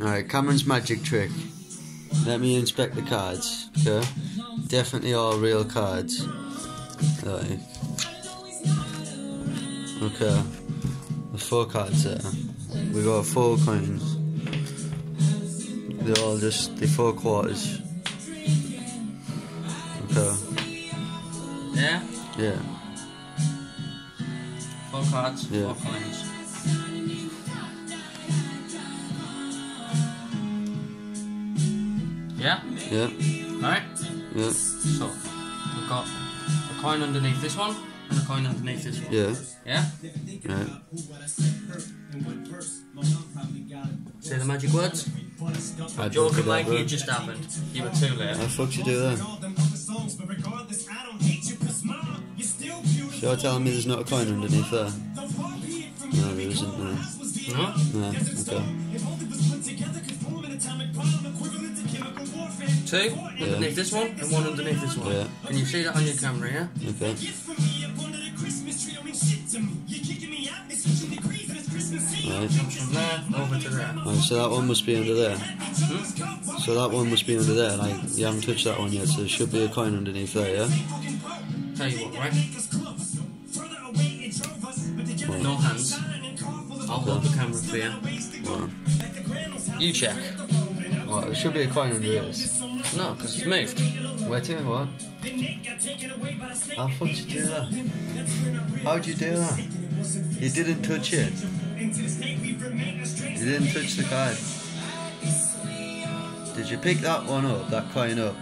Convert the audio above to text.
Alright, Cameron's magic trick. Let me inspect the cards. Okay? Definitely all real cards. Like. Okay. Uh, There's four cards there. We got four coins. They're all just the four quarters. Okay. Uh, yeah? Yeah. Four cards, Yeah. four coins. Yeah? Yeah. Alright? Yeah. So, we've got a coin underneath this one and a coin underneath this one. Yeah. Yeah? Right. Say the magic words. I Joker Mikey, it just happened. You were too late. How the fuck you do that? So you're telling me there's not a coin underneath there? No, there isn't. No. No? No. Okay. Two underneath this one and one underneath this one. Yeah. Can you see that on your camera, yeah? Okay. Right. From there over to there. Right, so that one must be under there. Hmm? So that one must be under there. Like you haven't touched that one yet, so there should be a coin underneath there. Yeah. Tell you what, right? No hands. I'll hold the camera for you. What? You check. What? There should be a coin under this. No, because it's moved. Wait till what? How the fuck did you do that? How'd you do that? You didn't touch it. You didn't touch the card. Did you pick that one up, that coin up?